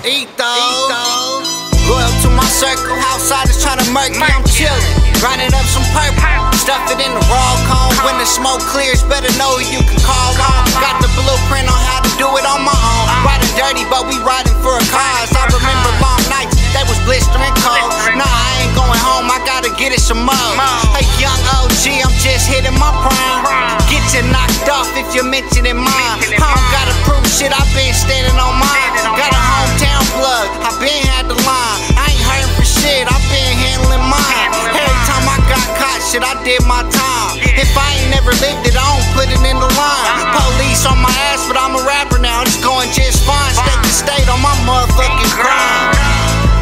Etho. Loyal to my circle, outsiders tryna murk me, I'm chillin'. Grinding up some purple, stuff it in the raw cone. When the smoke clears, better know you can call on. Got the blueprint on how to do it on my own. Riding dirty, but we riding for a cause. I remember long nights that was blistering cold. Nah, I ain't going home, I gotta get it some more. Hey, young OG, I'm just hitting my prime. Get you knocked off if you're mentioning mine. I don't gotta prove shit, I've been standing on mine. Did my time. If I ain't never lived it, I don't put it in the line. Police on my ass, but I'm a rapper now, it's going just fine. State to state on my motherfucking grind.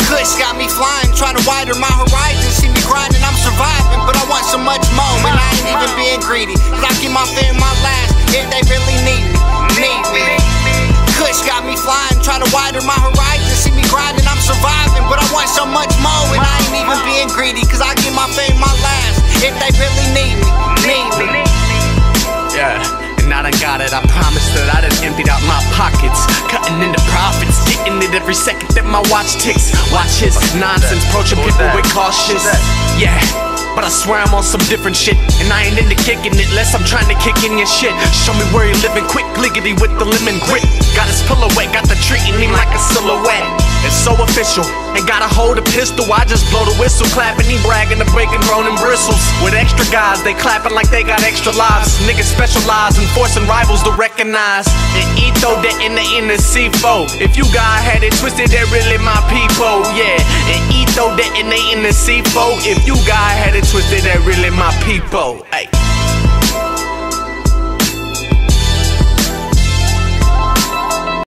Kush got me flying, trying to widen my horizon. See me grinding, I'm surviving, but I want so much more. And I ain't even being greedy. Cause I keep my fam my last if they really need me. Need me. Kush got me flying, trying to widen my horizon. See me grinding, I'm surviving, but I want so much more. And I ain't even being greedy, cause I give my fam I got it, I promise that I done emptied out my pockets. Cutting into profits, getting it every second that my watch ticks. Watch his nonsense, approaching people with cautious. Yeah. But I swear I'm on some different shit. And I ain't into kicking it, less I'm trying to kick in your shit. Show me where you living quick, liggity with the lemon grit. Got his pillow wet, got the treating him like a silhouette. So official, ain't gotta hold a pistol. I just blow the whistle, clapping, he bragging, the breaking groaning bristles. With extra guys, they clapping like they got extra lives. Niggas specialize in forcing rivals to recognize. And Etho, they in the inner C4. If you got had it twisted, they're really my people, yeah. And Etho, they in the inner C4. If you got had it twisted, they're really my people, hey.